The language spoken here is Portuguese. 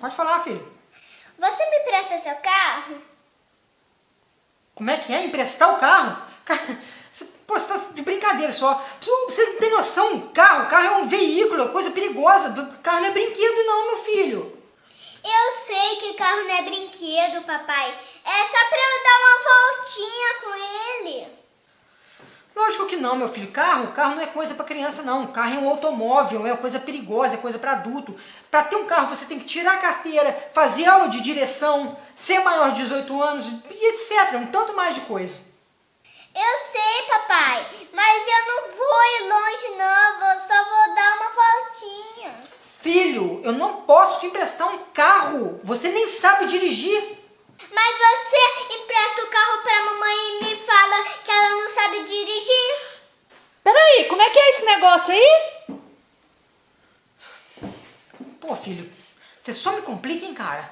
pode falar, filho. Você me presta seu carro? Como é que é? Emprestar o carro? Pô, você tá de brincadeira só. Você não tem noção, carro, carro é um veículo, é coisa perigosa. Carro não é brinquedo não, meu filho. Eu sei que carro não é brinquedo, papai. É só pra eu dar uma voltinha. Lógico que não, meu filho. Carro, carro não é coisa para criança, não. Carro é um automóvel, é coisa perigosa, é coisa para adulto. Para ter um carro, você tem que tirar a carteira, fazer aula de direção, ser maior de 18 anos e etc. Um tanto mais de coisa. Eu sei, papai, mas eu não vou ir longe, não. Eu só vou dar uma voltinha. Filho, eu não posso te emprestar um carro. Você nem sabe dirigir. Como é que é esse negócio aí? Pô, filho, você só me complica, hein, cara?